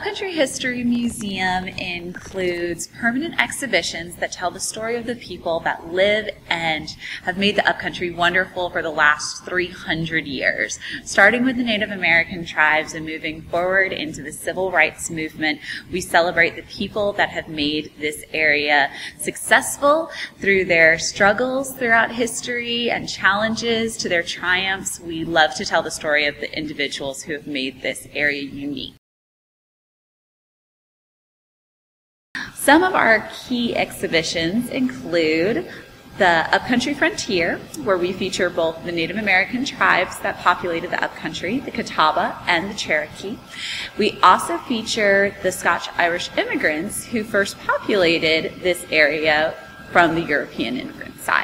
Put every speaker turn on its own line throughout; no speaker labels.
Upcountry History Museum includes permanent exhibitions that tell the story of the people that live and have made the upcountry wonderful for the last 300 years. Starting with the Native American tribes and moving forward into the civil rights movement, we celebrate the people that have made this area successful through their struggles throughout history and challenges to their triumphs. We love to tell the story of the individuals who have made this area unique. Some of our key exhibitions include the Upcountry Frontier, where we feature both the Native American tribes that populated the Upcountry, the Catawba and the Cherokee. We also feature the Scotch Irish immigrants who first populated this area from the European immigrant side.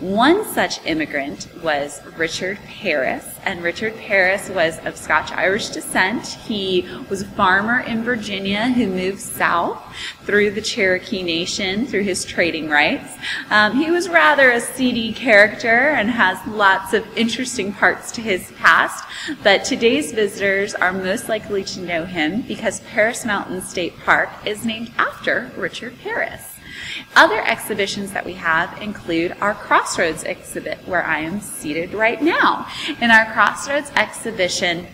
One such immigrant was Richard Pearis, and Richard Pearis was of Scotch Irish descent. He was a farmer in Virginia who moved south through the Cherokee Nation through his trading rights. Um, he was rather a seedy character and has lots of interesting parts to his past, but today's visitors are most likely to know him because Paris Mountain State Park is named after Richard Pearis. Other exhibitions that we have include our Crossroads exhibit, where I am seated right now. In our Crossroads exhibition,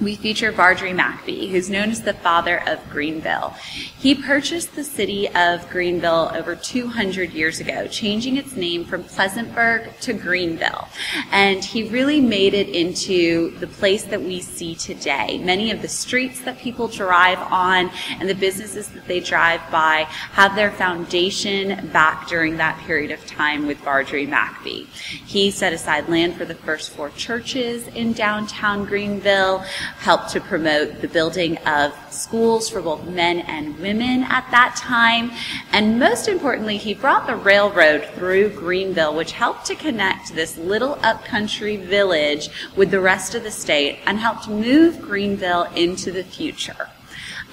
we feature Vardry McBee, who's known as the father of Greenville. He purchased the city of Greenville over 200 years ago, changing its name from Pleasantburg to Greenville. And he really made it into the place that we see today. Many of the streets that people drive on and the businesses that they drive by have their foundation back during that period of time with Vardry McBee. He set aside land for the first four churches in downtown Greenville helped to promote the building of schools for both men and women at that time. And most importantly, he brought the railroad through Greenville, which helped to connect this little upcountry village with the rest of the state and helped move Greenville into the future.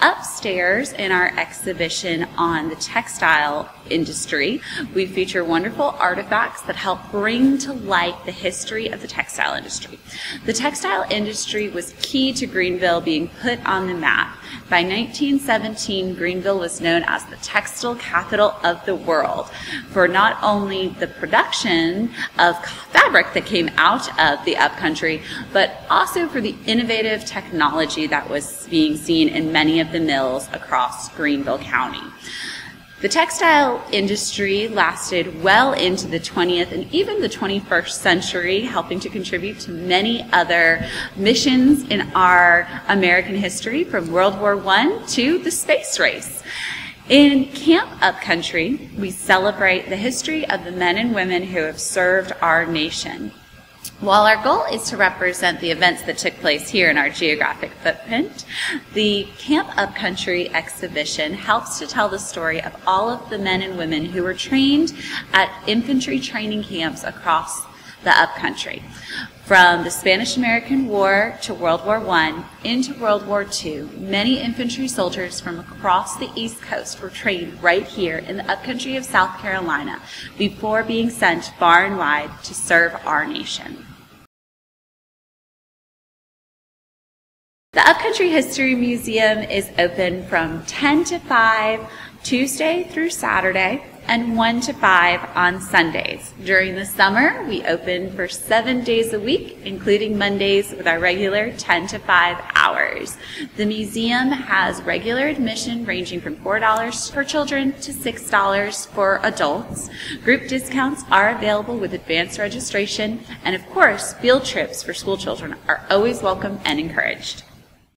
Upstairs in our exhibition on the textile industry, we feature wonderful artifacts that help bring to light the history of the textile industry. The textile industry was key to Greenville being put on the map. By 1917, Greenville was known as the textile capital of the world for not only the production of fabric that came out of the upcountry, but also for the innovative technology that was being seen in many of the mills across Greenville County. The textile industry lasted well into the 20th and even the 21st century, helping to contribute to many other missions in our American history from World War I to the space race. In Camp Upcountry, we celebrate the history of the men and women who have served our nation. While our goal is to represent the events that took place here in our geographic footprint, the Camp Upcountry exhibition helps to tell the story of all of the men and women who were trained at infantry training camps across the upcountry. From the Spanish American War to World War I into World War II, many infantry soldiers from across the East Coast were trained right here in the upcountry of South Carolina before being sent far and wide to serve our nation. The Upcountry History Museum is open from 10 to 5 Tuesday through Saturday and 1 to 5 on Sundays. During the summer, we open for seven days a week, including Mondays with our regular 10 to 5 hours. The museum has regular admission ranging from $4 for children to $6 for adults. Group discounts are available with advanced registration, and of course, field trips for school children are always welcome and encouraged.